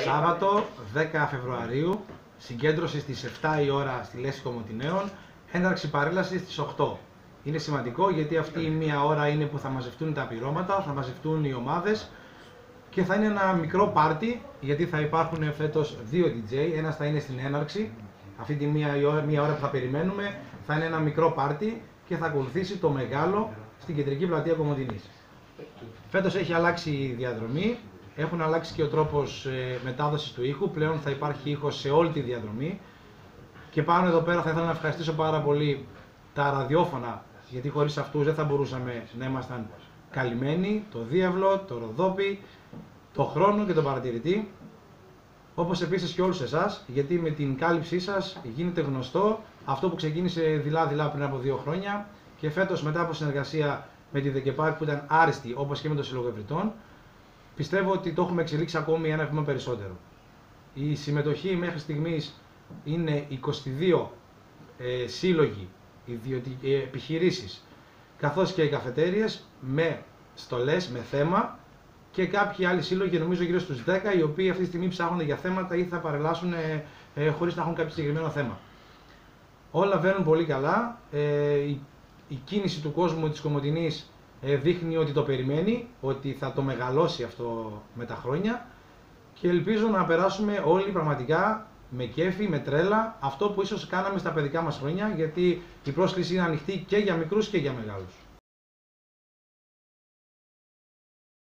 Σάββατο 10 Φεβρουαρίου, συγκέντρωση στις 7 η ώρα στη Λέση Κομωτινέων, ένταξη παρέλασης στις 8. Είναι σημαντικό γιατί αυτή η μία ώρα είναι που θα μαζευτούν τα πυρώματα, θα μαζευτούν οι ομάδες και θα είναι ένα μικρό πάρτι γιατί θα υπάρχουν φέτος δύο DJ, ένας θα είναι στην έναρξη, αυτή τη μία, μία ώρα που θα περιμένουμε θα είναι ένα μικρό πάρτι και θα ακολουθήσει το μεγάλο στην κεντρική πλατεία Κομωτινής. Φέτος έχει αλλάξει η διαδρομή, έχουν αλλάξει και ο τρόπος ε, μετάδοσης του ήχου, πλέον θα υπάρχει ήχος σε όλη τη διαδρομή. Και πάνω εδώ πέρα θα ήθελα να ευχαριστήσω πάρα πολύ τα ραδιόφωνα γιατί χωρίς αυτούς δεν θα μπορούσαμε να ήμασταν καλυμμένοι, το Διάβλο, το Ροδόπι, το Χρόνο και τον Παρατηρητή. Όπως επίσης και όλους εσάς, γιατί με την κάλυψή σας γίνεται γνωστό αυτό που ξεκίνησε δειλά-δειλά πριν από δύο χρόνια και φέτος μετά από συνεργασία με τη ΔΕΚΕΠΑΡ που ήταν άριστη όπως και με το Σύλλογο Ευρυτών, πιστεύω ότι το έχουμε εξελίξει ακόμη ένα βήμα περισσότερο. Η συμμετοχή μέχρι στιγμής είναι 22 ε, σύλλογοι, ιδιωτικοί, ε, επιχειρήσεις, καθώς και οι καφετέριες με στολές, με θέμα και κάποιοι άλλοι σύλλογοι, νομίζω γύρω στους 10, οι οποίοι αυτή τη στιγμή ψάχνουν για θέματα ή θα παρελάσουν ε, ε, χωρίς να έχουν κάποιο συγκεκριμένο θέμα. Όλα βαίνουν πολύ καλά. Ε, η, η κίνηση του κόσμου της Κομωτινής ε, δείχνει ότι το περιμένει, ότι θα το μεγαλώσει αυτό με τα χρόνια και ελπίζω να περάσουμε όλοι πραγματικά με κέφι, με τρέλα, αυτό που ίσως κάναμε στα παιδικά μας χρόνια, γιατί η πρόσκληση είναι ανοιχτή και για μικρούς και για μεγάλους.